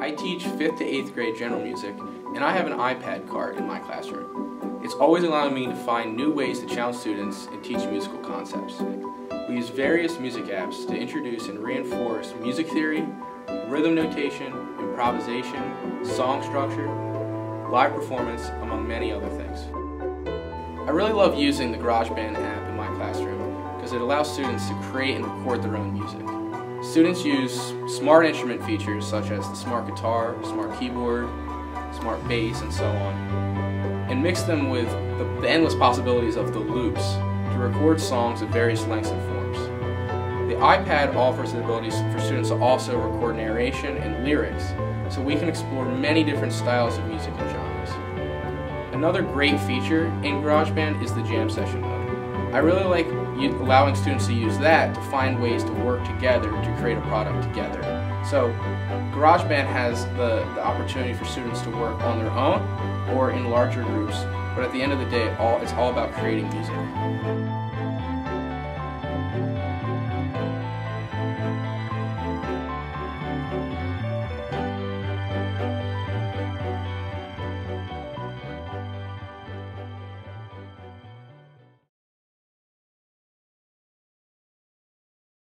I teach 5th to 8th grade general music, and I have an iPad cart in my classroom. It's always allowing me to find new ways to challenge students and teach musical concepts. We use various music apps to introduce and reinforce music theory, rhythm notation, improvisation, song structure, live performance, among many other things. I really love using the GarageBand app in my classroom because it allows students to create and record their own music. Students use smart instrument features such as the smart guitar, smart keyboard, smart bass, and so on, and mix them with the endless possibilities of the loops to record songs of various lengths and forms. The iPad offers the ability for students to also record narration and lyrics, so we can explore many different styles of music and genres. Another great feature in GarageBand is the jam session mode. I really like allowing students to use that to find ways to work together to create a product together. So GarageBand has the, the opportunity for students to work on their own or in larger groups, but at the end of the day, all, it's all about creating music.